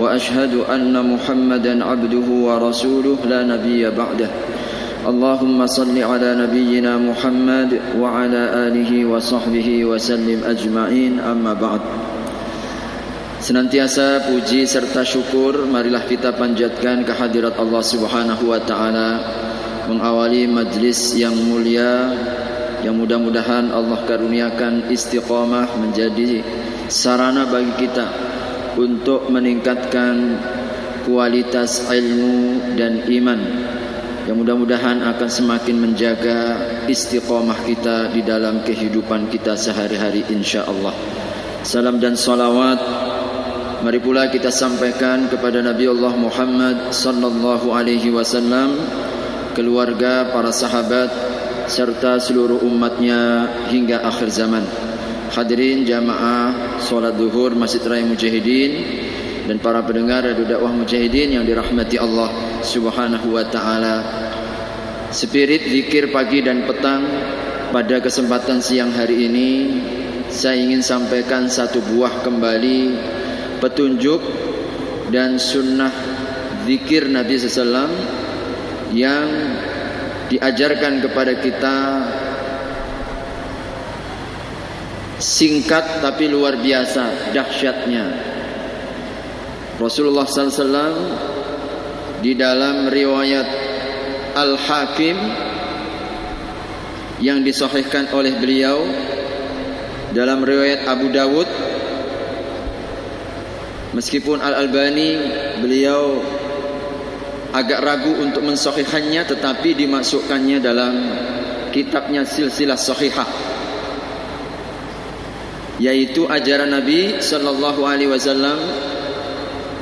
وأشهد أن محمدا عبده ورسوله لا نبي بعده اللهم صل على نبينا محمد وعلى آله وصحبه وسلم أجمعين أما بعد Senantiasa puji serta syukur marilah kita panjatkan kehadirat Allah Subhanahu wa taala mengawali majlis yang mulia yang mudah-mudahan Allah karuniakan istiqamah menjadi sarana bagi kita untuk meningkatkan kualitas ilmu dan iman yang mudah-mudahan akan semakin menjaga istiqamah kita di dalam kehidupan kita sehari-hari insyaallah. Salam dan salawat mari pula kita sampaikan kepada Nabi Allah Muhammad sallallahu alaihi wasallam keluarga para sahabat serta seluruh umatnya hingga akhir zaman. Hadirin jamaah solat duhur Masjid Raya Mujahidin dan para pendengar radio dakwah Mujahidin yang dirahmati Allah Subhanahu wa taala. Spirit zikir pagi dan petang pada kesempatan siang hari ini saya ingin sampaikan satu buah kembali petunjuk dan sunnah zikir Nabi sallallahu yang diajarkan kepada kita singkat tapi luar biasa dahsyatnya. Rasulullah SAW di dalam riwayat Al-Hakim yang disahihkan oleh beliau dalam riwayat Abu Dawud. Meskipun Al-Albani beliau agak ragu untuk mensahihannya tetapi dimasukkannya dalam kitabnya silsilah sahihah yaitu ajaran Nabi sallallahu alaihi wasallam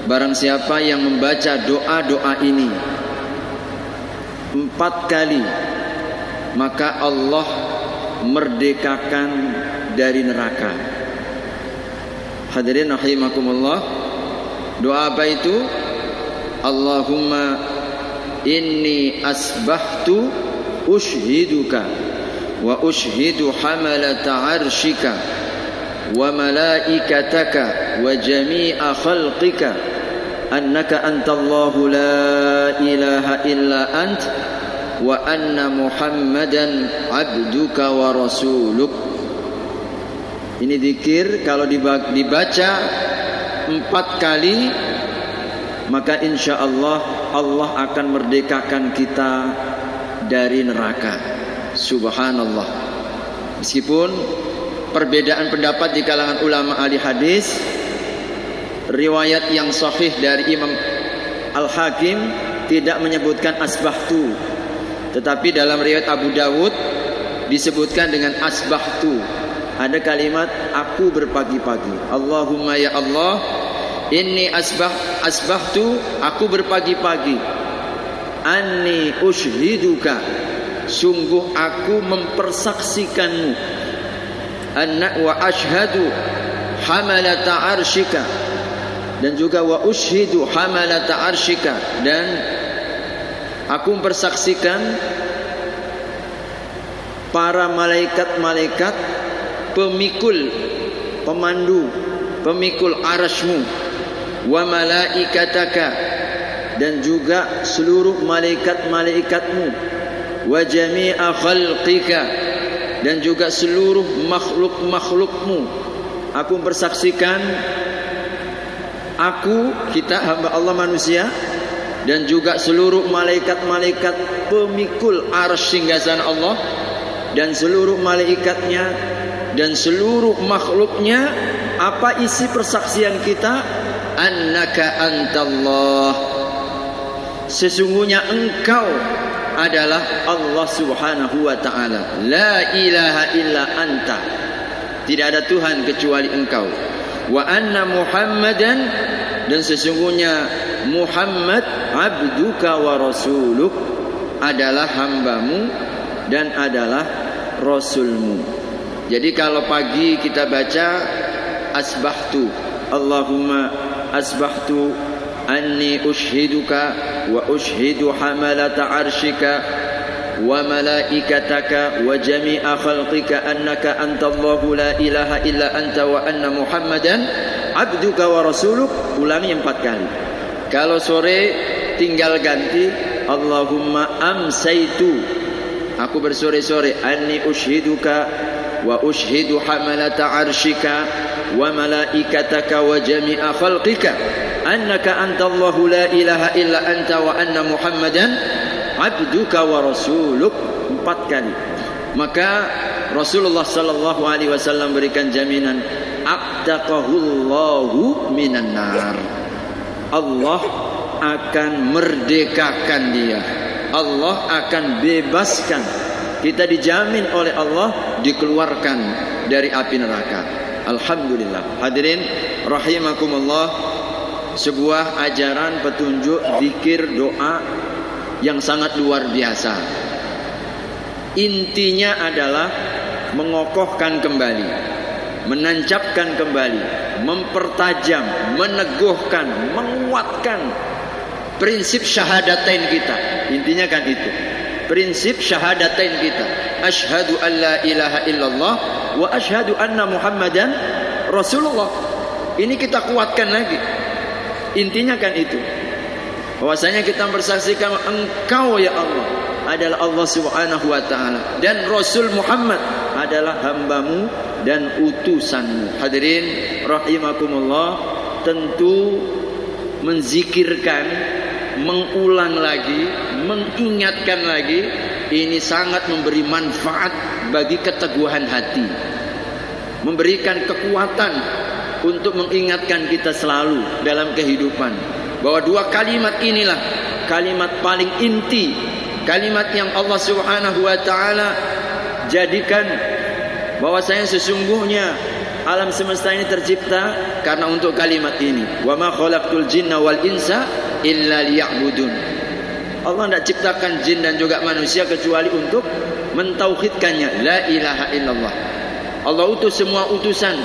barang siapa yang membaca doa-doa ini empat kali maka Allah merdekakan dari neraka. Hadirin rahimakumullah doa apa itu? Allahumma inni asbahtu ushiduka wa ushidu hamalata arshika jami'a khalqika annaka antallahu la ilaha illa ant wa anna muhammadan abduka wa rasuluk ini zikir kalau dibaca empat kali maka insya Allah Allah akan merdekakan kita dari neraka. Subhanallah. Meskipun perbedaan pendapat di kalangan ulama ahli hadis, riwayat yang sahih dari Imam Al Hakim tidak menyebutkan asbahtu, tetapi dalam riwayat Abu Dawud disebutkan dengan asbahtu. Ada kalimat aku berpagi-pagi. Allahumma ya Allah Inni asbah asbahtu aku berpagi-pagi. Anni ushiduka sungguh aku mempersaksikanmu. Anna wa ashhadu hamalata arshika. Dan juga wa ushidu hamalata arshika. Dan aku mempersaksikan para malaikat-malaikat pemikul pemandu pemikul arasmu wa malaikataka dan juga seluruh malaikat-malaikatmu wa jami'a khalqika dan juga seluruh makhluk-makhlukmu. Aku bersaksikan aku kita hamba Allah manusia dan juga seluruh malaikat-malaikat pemikul arsy singgasana Allah dan seluruh malaikatnya dan seluruh makhluknya apa isi persaksian kita? Annaka antallah. Sesungguhnya engkau adalah Allah Subhanahu wa taala. La ilaha illa anta. Tidak ada tuhan kecuali engkau. Wa anna muhammadan dan sesungguhnya Muhammad abduka wa rasuluk adalah hambamu dan adalah rasulmu. Jadi kalau pagi kita baca asbahtu Allahumma asbahtu anni ushiduka wa ushidu hamalata arshika wa malaikataka wa jami'a khalqika annaka antallahu la ilaha illa anta wa anna muhammadan abduka wa rasuluk ulangi empat kali. Kalau sore tinggal ganti Allahumma amsaitu aku bersore-sore anni ushiduka wa ushidu hamalata arshika wa malaikataka wa jami'a khalqika. Annaka antallahu la ilaha illa anta wa anna muhammadan abduka wa rasuluk. Empat kali. Maka Rasulullah sallallahu alaihi wasallam berikan jaminan aqtaqahullahu minan nar. Allah akan merdekakan dia Allah akan bebaskan. Kita dijamin oleh Allah dikeluarkan dari api neraka. Alhamdulillah. Hadirin rahimakumullah sebuah ajaran petunjuk zikir doa yang sangat luar biasa. Intinya adalah mengokohkan kembali menancapkan kembali mempertajam meneguhkan menguatkan prinsip syahadatain kita. Intinya kan itu. Prinsip syahadatain kita. Asyhadu an la ilaha illallah wa asyhadu anna muhammadan rasulullah. Ini kita kuatkan lagi. Intinya kan itu. Bahwasanya kita bersaksikan engkau ya Allah adalah Allah Subhanahu wa taala dan Rasul Muhammad adalah hambamu dan utusanmu. Hadirin rahimakumullah tentu menzikirkan mengulang lagi mengingatkan lagi ini sangat memberi manfaat bagi keteguhan hati. Memberikan kekuatan untuk mengingatkan kita selalu dalam kehidupan. Bahwa dua kalimat inilah kalimat paling inti kalimat yang Allah Subhanahu wa taala jadikan bahwasanya sesungguhnya alam semesta ini tercipta karena untuk kalimat ini. Wa ma khalaqtul jinna wal insa illa liya'budun. Allah tidak ciptakan jin dan juga manusia kecuali untuk mentauhidkannya. La ilaha illallah. Allah utus semua utusan.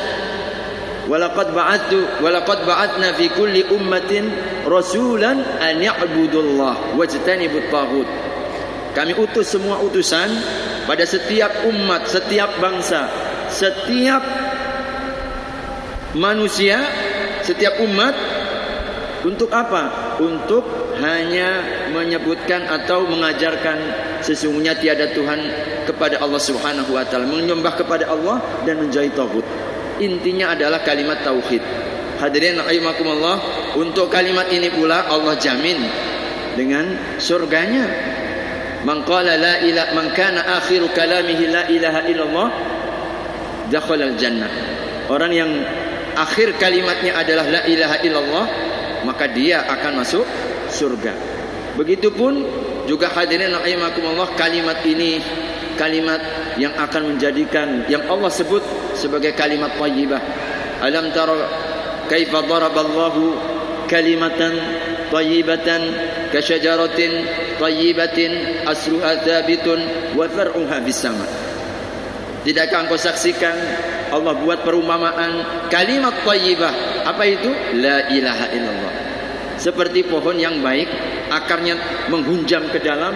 Walaqad ba'attu walaqad ba'atna fi kulli ummatin rasulan an ya'budullah wajtanibut taghut. Kami utus semua utusan pada setiap umat setiap bangsa setiap manusia setiap umat untuk apa? Untuk hanya menyebutkan atau mengajarkan sesungguhnya tiada Tuhan kepada Allah Subhanahu wa taala, menyembah kepada Allah dan menjauhi tauhid. Intinya adalah kalimat tauhid. Hadirin rahimakumullah, untuk kalimat ini pula Allah jamin dengan surganya. Man qala la ilaha man kana akhiru kalamihi la ilaha illallah dakhala al-jannah. Orang yang akhir kalimatnya adalah la ilaha illallah maka dia akan masuk surga. Begitupun juga hadirin rahimakumullah kalimat ini kalimat yang akan menjadikan yang Allah sebut sebagai kalimat thayyibah. Alam tara kaifa daraballahu kalimatan thayyibatan kasyajaratin thayyibatin asluha thabitun wa far'uha bis sama. Tidakkah engkau saksikan Allah buat perumpamaan kalimat thayyibah. Apa itu? La ilaha illallah. Seperti pohon yang baik, akarnya menghunjam ke dalam,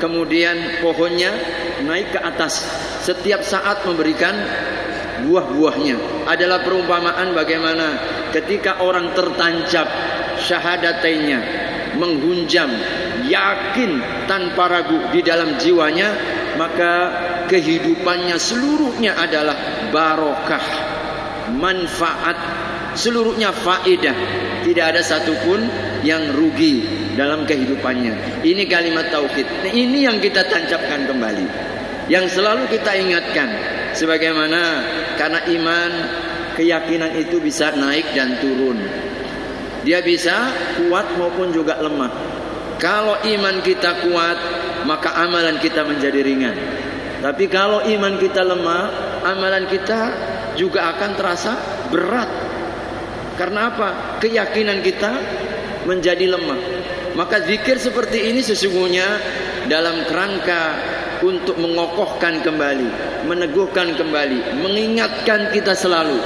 kemudian pohonnya naik ke atas. Setiap saat memberikan buah-buahnya. Adalah perumpamaan bagaimana ketika orang tertancap syahadatainnya, menghunjam, yakin tanpa ragu di dalam jiwanya, maka kehidupannya seluruhnya adalah barokah, manfaat, seluruhnya faedah. Tidak ada satupun yang rugi dalam kehidupannya. Ini kalimat tauhid. Ini yang kita tancapkan kembali. Yang selalu kita ingatkan sebagaimana karena iman keyakinan itu bisa naik dan turun. Dia bisa kuat maupun juga lemah. Kalau iman kita kuat, maka amalan kita menjadi ringan. Tapi kalau iman kita lemah, amalan kita juga akan terasa berat. Karena apa? Keyakinan kita menjadi lemah. Maka zikir seperti ini sesungguhnya dalam kerangka untuk mengokohkan kembali, meneguhkan kembali, mengingatkan kita selalu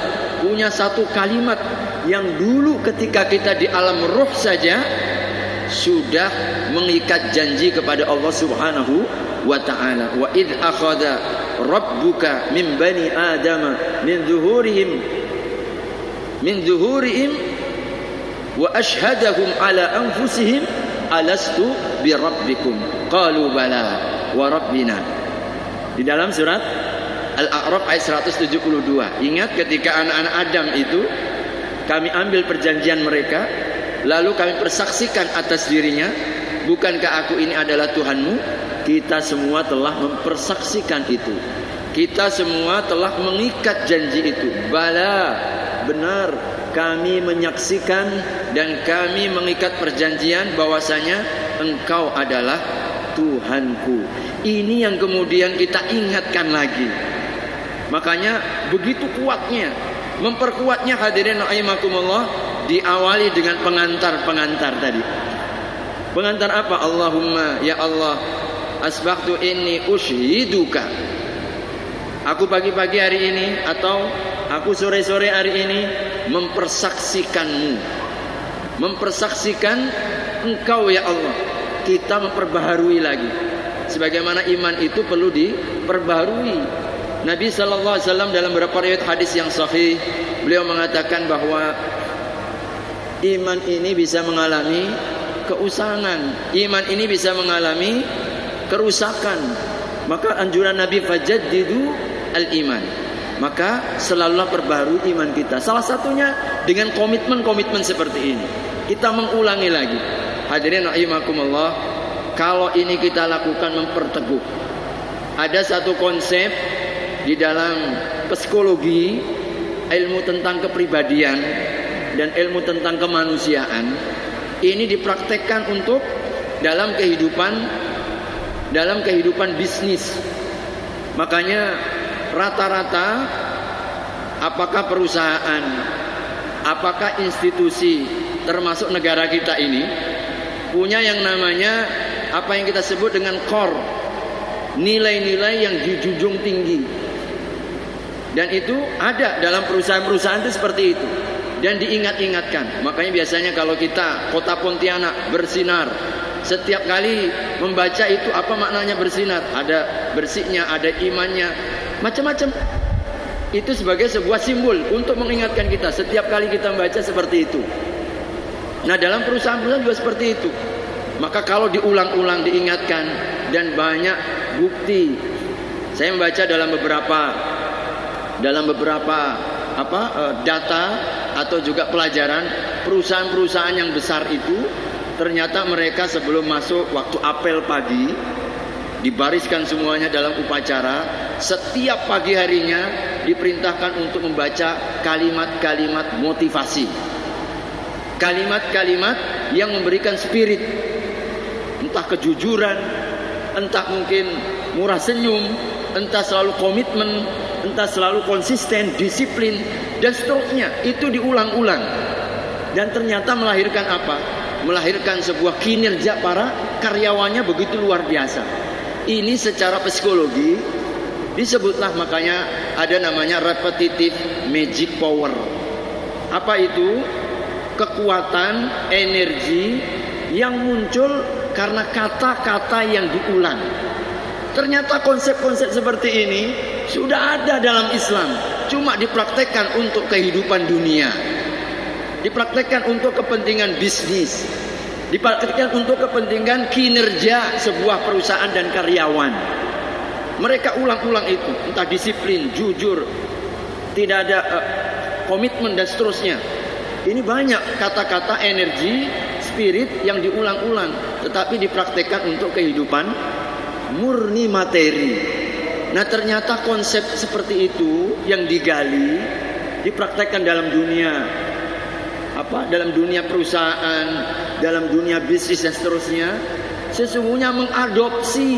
punya satu kalimat yang dulu ketika kita di alam roh saja sudah mengikat janji kepada Allah Subhanahu wa taala. Wa id akhadha rabbuka min bani adama min zuhurihim min zuhurihim wa ashhadahum ala anfusihim alastu bi rabbikum. Qalu bala wa rabbina. Di dalam surat Al-A'raf ayat 172 ingat ketika anak-anak Adam itu kami ambil perjanjian mereka lalu kami persaksikan atas dirinya bukankah aku ini adalah Tuhanmu kita semua telah mempersaksikan itu kita semua telah mengikat janji itu bala benar kami menyaksikan dan kami mengikat perjanjian bahwasanya engkau adalah Tuhanku. Ini yang kemudian kita ingatkan lagi. Makanya begitu kuatnya memperkuatnya hadirin rahimakumullah diawali dengan pengantar-pengantar tadi. Pengantar apa? Allahumma ya Allah asbahtu inni ushiduka. Aku pagi-pagi hari ini atau Aku sore-sore hari ini mempersaksikanmu. Mempersaksikan engkau ya Allah. Kita memperbaharui lagi. Sebagaimana iman itu perlu diperbaharui. Nabi wasallam dalam beberapa riwayat hadis yang sahih, beliau mengatakan bahwa iman ini bisa mengalami keusangan. Iman ini bisa mengalami kerusakan. Maka anjuran Nabi fajaddidu al-iman maka selalulah perbarui iman kita. Salah satunya dengan komitmen-komitmen seperti ini. Kita mengulangi lagi. Hadirin rahimakumullah, kalau ini kita lakukan memperteguh. Ada satu konsep di dalam psikologi, ilmu tentang kepribadian dan ilmu tentang kemanusiaan ini dipraktekkan untuk dalam kehidupan dalam kehidupan bisnis. Makanya rata-rata apakah perusahaan, apakah institusi termasuk negara kita ini punya yang namanya apa yang kita sebut dengan core, nilai-nilai yang dijunjung tinggi. Dan itu ada dalam perusahaan-perusahaan itu seperti itu. Dan diingat-ingatkan. Makanya biasanya kalau kita kota Pontianak bersinar, setiap kali membaca itu apa maknanya bersinar? Ada bersihnya, ada imannya, macam-macam. Itu sebagai sebuah simbol untuk mengingatkan kita setiap kali kita membaca seperti itu. Nah, dalam perusahaan-perusahaan juga seperti itu. Maka kalau diulang-ulang diingatkan dan banyak bukti. Saya membaca dalam beberapa dalam beberapa apa eh, data atau juga pelajaran perusahaan-perusahaan yang besar itu ternyata mereka sebelum masuk waktu apel pagi dibariskan semuanya dalam upacara setiap pagi harinya diperintahkan untuk membaca kalimat-kalimat motivasi. Kalimat-kalimat yang memberikan spirit. Entah kejujuran entah mungkin murah senyum entah selalu komitmen entah selalu konsisten disiplin dan seterusnya itu diulang-ulang dan ternyata melahirkan apa melahirkan sebuah kinerja para karyawannya begitu luar biasa ini secara psikologi disebutlah makanya ada namanya repetitive magic power. Apa itu? Kekuatan energi yang muncul karena kata-kata yang diulang. Ternyata konsep-konsep seperti ini sudah ada dalam Islam, cuma dipraktekkan untuk kehidupan dunia. Dipraktekkan untuk kepentingan bisnis, dipraktikkan untuk kepentingan kinerja sebuah perusahaan dan karyawan. Mereka ulang-ulang itu, entah disiplin, jujur, tidak ada uh, komitmen dan seterusnya. Ini banyak kata-kata energi, spirit yang diulang-ulang, tetapi dipraktekkan untuk kehidupan murni materi. Nah, ternyata konsep seperti itu yang digali dipraktekkan dalam dunia apa dalam dunia perusahaan, dalam dunia bisnis dan seterusnya, sesungguhnya mengadopsi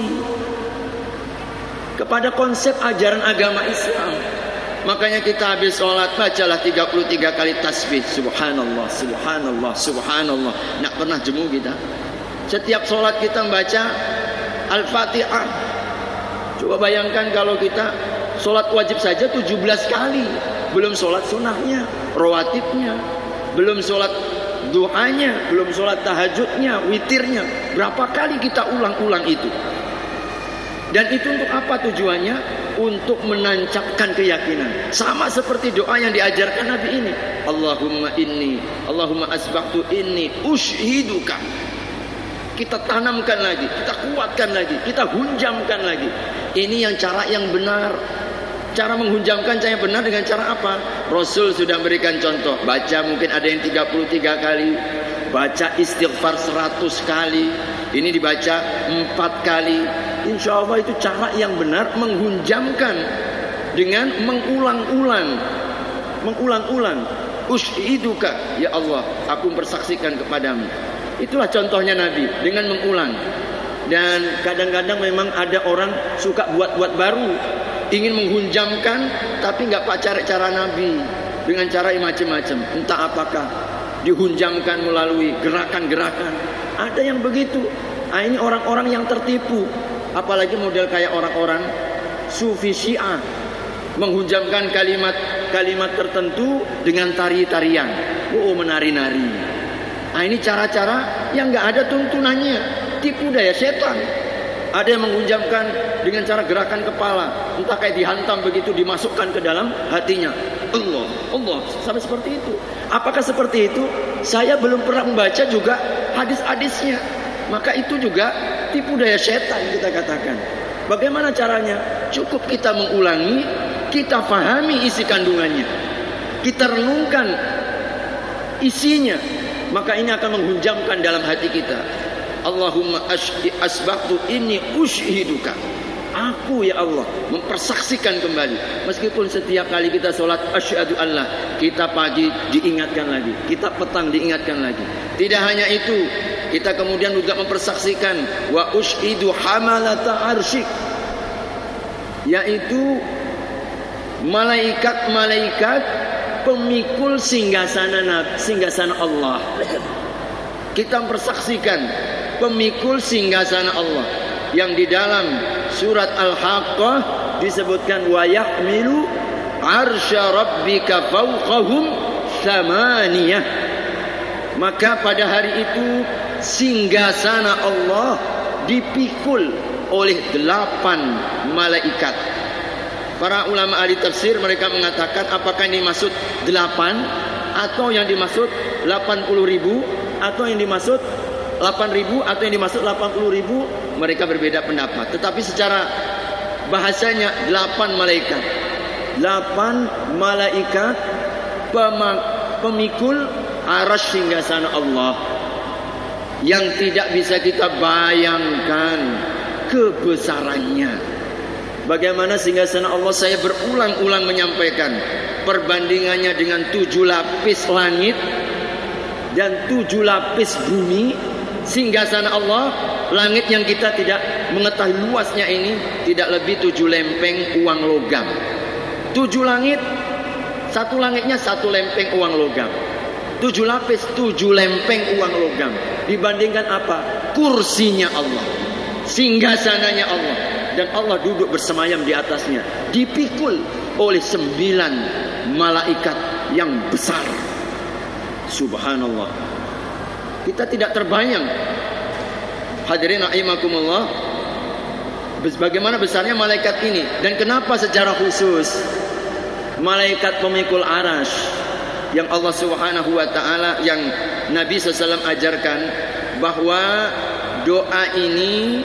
kepada konsep ajaran agama Islam. Makanya kita habis sholat bacalah 33 kali tasbih. Subhanallah, subhanallah, subhanallah. Nak pernah jemu kita. Setiap sholat kita membaca Al-Fatihah. Coba bayangkan kalau kita sholat wajib saja 17 kali. Belum sholat sunnahnya, rawatibnya. Belum sholat doanya, belum sholat tahajudnya, witirnya. Berapa kali kita ulang-ulang itu. Dan itu untuk apa tujuannya? Untuk menancapkan keyakinan. Sama seperti doa yang diajarkan Nabi ini. Allahumma inni, Allahumma asbahtu inni ushiduka. Kita tanamkan lagi, kita kuatkan lagi, kita hunjamkan lagi. Ini yang cara yang benar. Cara menghunjamkan cara yang benar dengan cara apa? Rasul sudah memberikan contoh. Baca mungkin ada yang 33 kali. Baca istighfar 100 kali. Ini dibaca 4 kali Insya Allah itu cara yang benar menghunjamkan dengan mengulang-ulang mengulang-ulang ushiduka ya Allah aku mempersaksikan kepadamu itulah contohnya Nabi dengan mengulang. Dan kadang-kadang memang ada orang suka buat-buat baru ingin menghunjamkan tapi nggak pacar cara Nabi. Dengan cara macam-macam entah apakah dihunjamkan melalui gerakan-gerakan. Ada yang begitu. Nah, ini orang-orang yang tertipu. Apalagi model kayak orang-orang sufi syiah. Menghunjamkan kalimat-kalimat tertentu dengan tari-tarian. Oh menari-nari nah ini cara-cara yang nggak ada tuntunannya. Tipu daya setan. Ada yang menghunjamkan dengan cara gerakan kepala. Entah kayak dihantam begitu dimasukkan ke dalam hatinya. Allah Allah. Sampai seperti itu. Apakah seperti itu? Saya belum pernah membaca juga hadis-hadisnya. Maka itu juga tipu daya setan kita katakan. Bagaimana caranya? Cukup kita mengulangi, kita pahami isi kandungannya. Kita renungkan isinya, maka ini akan menghunjamkan dalam hati kita. Allahumma asbahtu ini ushiduka. Aku ya Allah mempersaksikan kembali. Meskipun setiap kali kita sholat asyhadu Allah, kita pagi diingatkan lagi, kita petang diingatkan lagi. Tidak hanya itu, kita kemudian juga mempersaksikan wa ushidu hamalata arsyik yaitu malaikat-malaikat pemikul singgasana singgasana Allah. Kita mempersaksikan pemikul singgasana Allah yang di dalam surat Al-Haqqah disebutkan wa yahmilu arsya rabbika fawqahum samaniyah maka pada hari itu singgasana Allah dipikul oleh delapan malaikat. Para ulama ahli tafsir mereka mengatakan apakah ini maksud delapan atau yang dimaksud delapan puluh ribu atau yang dimaksud delapan ribu atau yang dimaksud delapan puluh ribu mereka berbeda pendapat. Tetapi secara bahasanya delapan malaikat, delapan malaikat pemikul aras singgasana Allah yang tidak bisa kita bayangkan kebesarannya. Bagaimana sehingga sana Allah saya berulang-ulang menyampaikan perbandingannya dengan tujuh lapis langit dan tujuh lapis bumi sehingga sana Allah langit yang kita tidak mengetahui luasnya ini tidak lebih tujuh lempeng uang logam. Tujuh langit, satu langitnya satu lempeng uang logam. Tujuh lapis, tujuh lempeng uang logam. Dibandingkan apa? Kursinya Allah. Singgasananya Allah. Dan Allah duduk bersemayam di atasnya. Dipikul oleh sembilan malaikat yang besar. Subhanallah. Kita tidak terbayang. Hadirin rahimakumullah. Bagaimana besarnya malaikat ini dan kenapa secara khusus malaikat pemikul arash yang Allah Subhanahu wa taala yang Nabi SAW ajarkan bahwa doa ini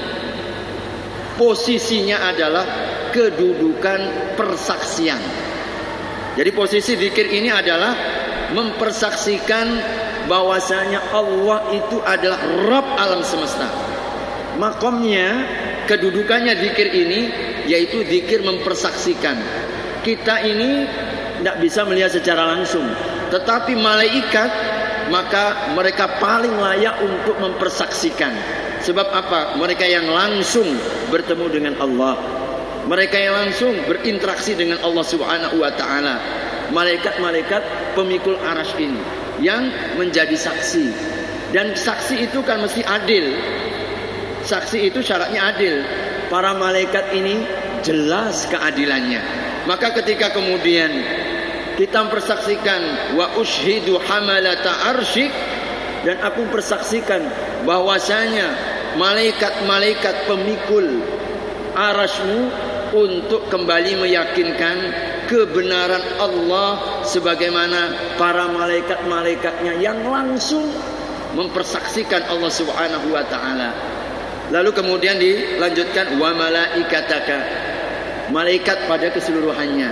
posisinya adalah kedudukan persaksian. Jadi posisi zikir ini adalah mempersaksikan bahwasanya Allah itu adalah Rabb alam semesta. Makomnya, kedudukannya zikir ini yaitu zikir mempersaksikan. Kita ini tidak bisa melihat secara langsung, tetapi malaikat maka mereka paling layak untuk mempersaksikan. Sebab apa? Mereka yang langsung bertemu dengan Allah. Mereka yang langsung berinteraksi dengan Allah Subhanahu wa taala. Malaikat-malaikat pemikul arash ini yang menjadi saksi. Dan saksi itu kan mesti adil. Saksi itu syaratnya adil. Para malaikat ini jelas keadilannya. Maka ketika kemudian kita mempersaksikan wa ushidu hamalata arsyik dan aku persaksikan bahwasanya malaikat-malaikat pemikul arasmu untuk kembali meyakinkan kebenaran Allah sebagaimana para malaikat-malaikatnya yang langsung mempersaksikan Allah Subhanahu wa taala. Lalu kemudian dilanjutkan wa malaikataka. Malaikat pada keseluruhannya.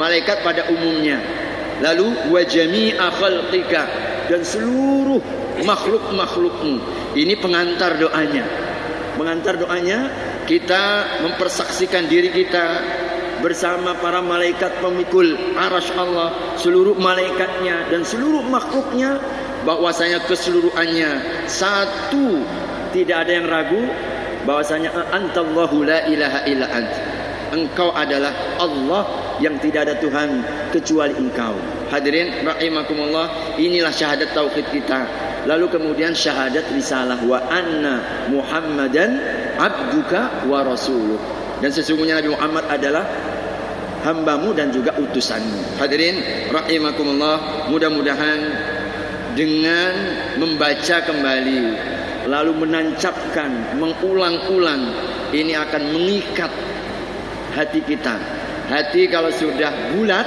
Malaikat pada umumnya. Lalu wa jami'a khalqika dan seluruh makhluk-makhlukmu. Ini pengantar doanya. Pengantar doanya kita mempersaksikan diri kita bersama para malaikat pemikul arash Allah seluruh malaikatnya dan seluruh makhluknya bahwasanya keseluruhannya satu tidak ada yang ragu bahwasanya antallahu la ilaha illa ant engkau adalah Allah yang tidak ada Tuhan kecuali engkau hadirin rahimakumullah inilah syahadat tauhid kita lalu kemudian syahadat risalah wa anna muhammadan abduka wa rasuluh. Dan sesungguhnya Nabi Muhammad adalah hambamu dan juga utusanmu. Hadirin rahimakumullah mudah-mudahan dengan membaca kembali lalu menancapkan mengulang-ulang ini akan mengikat hati kita. Hati kalau sudah bulat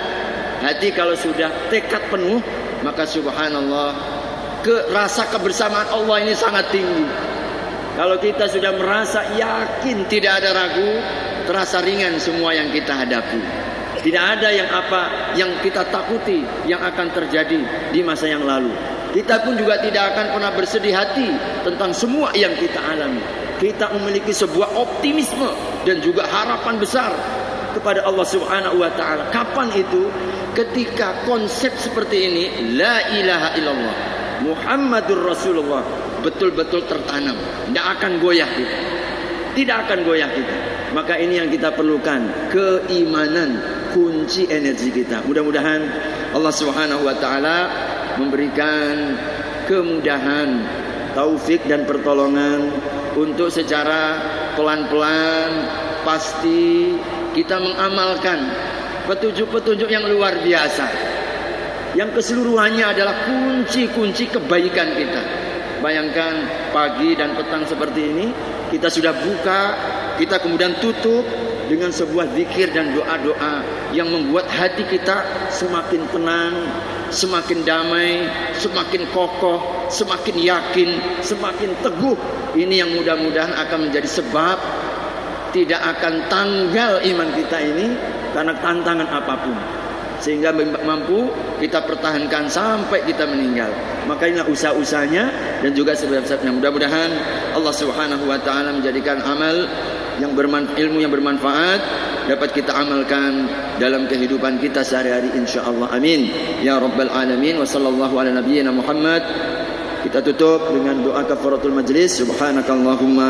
hati kalau sudah tekad penuh maka subhanallah ke rasa kebersamaan Allah ini sangat tinggi kalau kita sudah merasa yakin tidak ada ragu, terasa ringan semua yang kita hadapi. Tidak ada yang apa yang kita takuti yang akan terjadi di masa yang lalu. Kita pun juga tidak akan pernah bersedih hati tentang semua yang kita alami. Kita memiliki sebuah optimisme dan juga harapan besar kepada Allah Subhanahu wa taala. Kapan itu? Ketika konsep seperti ini, la ilaha illallah Muhammadur Rasulullah betul-betul tertanam. Tidak akan goyah kita. Tidak akan goyah kita. Maka ini yang kita perlukan. Keimanan kunci energi kita. Mudah-mudahan Allah Subhanahu wa taala memberikan kemudahan, taufik dan pertolongan untuk secara pelan-pelan pasti kita mengamalkan petunjuk-petunjuk yang luar biasa yang keseluruhannya adalah kunci-kunci kebaikan kita. Bayangkan pagi dan petang seperti ini kita sudah buka, kita kemudian tutup dengan sebuah zikir dan doa-doa yang membuat hati kita semakin tenang, semakin damai, semakin kokoh, semakin yakin, semakin teguh. Ini yang mudah-mudahan akan menjadi sebab tidak akan tanggal iman kita ini karena tantangan apa pun sehingga mampu kita pertahankan sampai kita meninggal. Maka inilah usaha-usahanya dan juga sebab-sebabnya. Mudah-mudahan Allah Subhanahu wa taala menjadikan amal yang bermanfaat, ilmu yang bermanfaat dapat kita amalkan dalam kehidupan kita sehari-hari insyaallah. Amin. Ya rabbal alamin wa sallallahu ala nabiyyina Muhammad. Kita tutup dengan doa kafaratul majlis. Subhanakallahumma